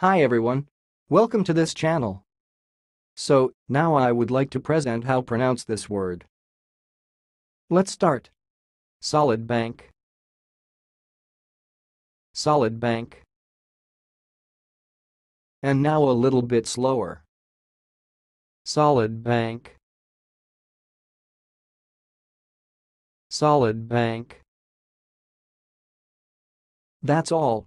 Hi everyone. Welcome to this channel. So, now I would like to present how pronounce this word. Let's start. Solidbank. Solid bank. And now a little bit slower. Solidbank. Solid bank. That's all,